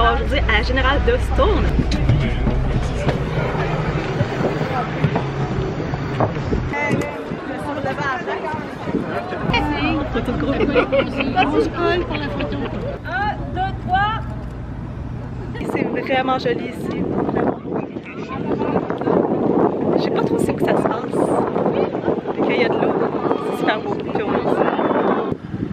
aujourd'hui à la Générale de Stone. Photo de groupe. Pour la photo. Un, deux, trois. C'est vraiment joli ici. Je sais pas trop c'est que ça se passe. Quand il y a de l'eau, c'est super beau.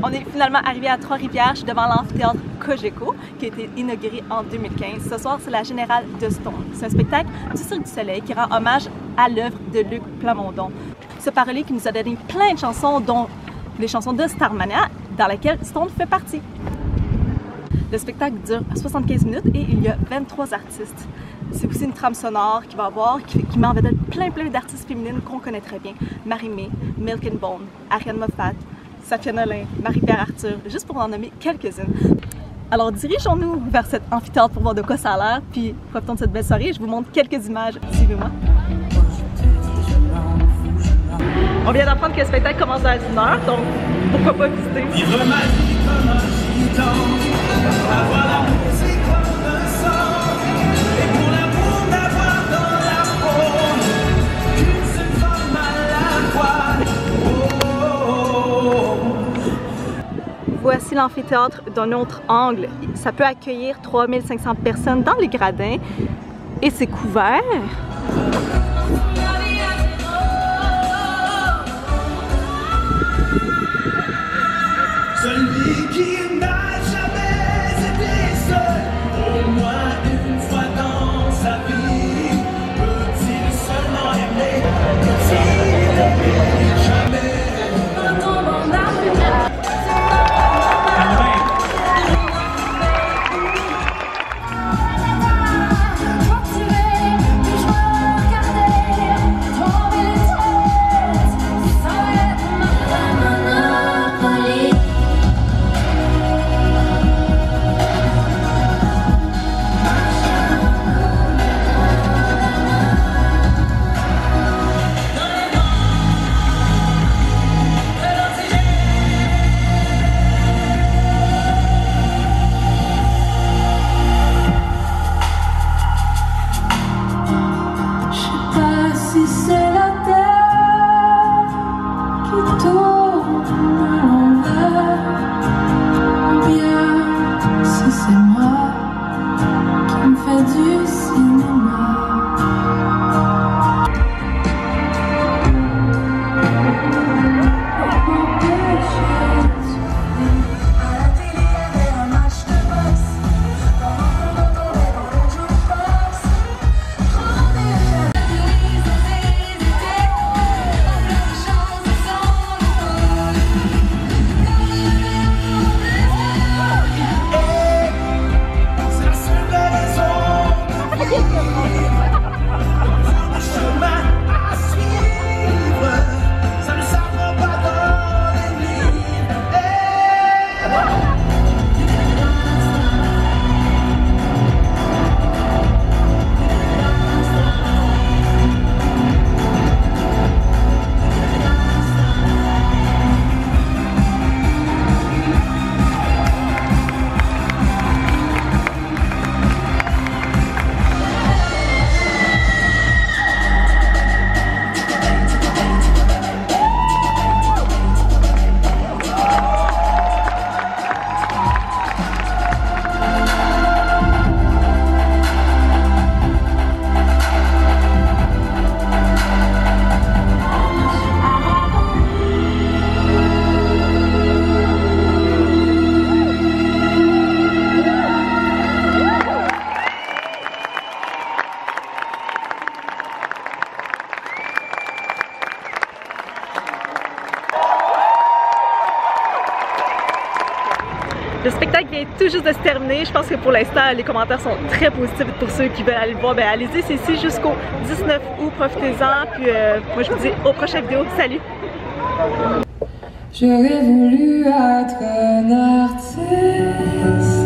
On est finalement arrivé à Trois-Rivières. Je suis devant l'amphithéâtre Cogeco qui a été inauguré en 2015. Ce soir, c'est la Générale de Stone. C'est un spectacle du Cirque du Soleil qui rend hommage à l'œuvre de Luc Plamondon. Ce parolier qui nous a donné plein de chansons, dont les chansons de Starmania, dans laquelle Stone fait partie. Le spectacle dure 75 minutes et il y a 23 artistes. C'est aussi une trame sonore qui va avoir, qui, qui met en vedette plein plein d'artistes féminines qu'on connaît très bien. Marie-Mé, Milk and Bone, Ariane Moffat, Safia Nolin, Marie-Pierre Arthur, juste pour en nommer quelques-unes. Alors dirigeons-nous vers cet amphithéâtre pour voir de quoi ça a l'air, puis profitons de cette belle soirée. Je vous montre quelques images. Suivez-moi. On vient d'apprendre que le spectacle commence à 1h, donc pourquoi pas visiter? L'amphithéâtre d'un autre angle. Ça peut accueillir 3500 personnes dans les gradins et c'est couvert. Du cinéma. Le spectacle vient tout juste de se terminer. Je pense que pour l'instant, les commentaires sont très positifs pour ceux qui veulent aller le voir. Ben, allez-y, c'est ici jusqu'au 19 août. Profitez-en. Puis euh, moi, je vous dis aux prochaines vidéos. Salut! J'aurais voulu être un artiste.